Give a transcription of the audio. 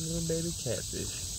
Little baby catfish.